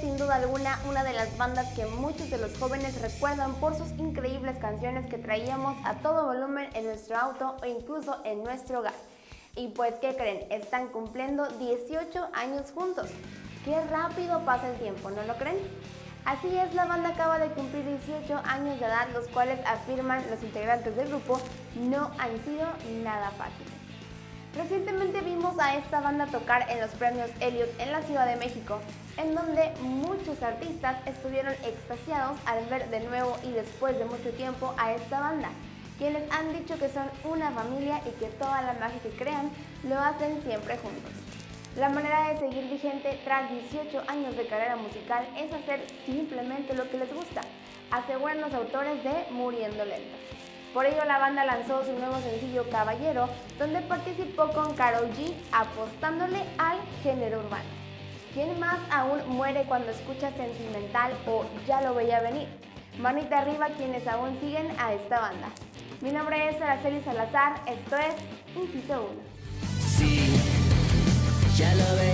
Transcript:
sin duda alguna una de las bandas que muchos de los jóvenes recuerdan por sus increíbles canciones que traíamos a todo volumen en nuestro auto o incluso en nuestro hogar. Y pues, ¿qué creen? Están cumpliendo 18 años juntos. Qué rápido pasa el tiempo, ¿no lo creen? Así es, la banda acaba de cumplir 18 años de edad, los cuales afirman los integrantes del grupo no han sido nada fáciles. Recientemente vimos a esta banda tocar en los premios Elliot en la Ciudad de México, en donde muchos artistas estuvieron extasiados al ver de nuevo y después de mucho tiempo a esta banda, quienes han dicho que son una familia y que toda la magia que crean lo hacen siempre juntos. La manera de seguir vigente tras 18 años de carrera musical es hacer simplemente lo que les gusta, aseguran los autores de Muriendo Lento. Por ello la banda lanzó su nuevo sencillo Caballero, donde participó con Carol G apostándole al género urbano. ¿Quién más aún muere cuando escucha sentimental o ya lo veía venir? Manita arriba quienes aún siguen a esta banda. Mi nombre es Araceli Salazar, esto es Inciso 1. Sí, ya lo veía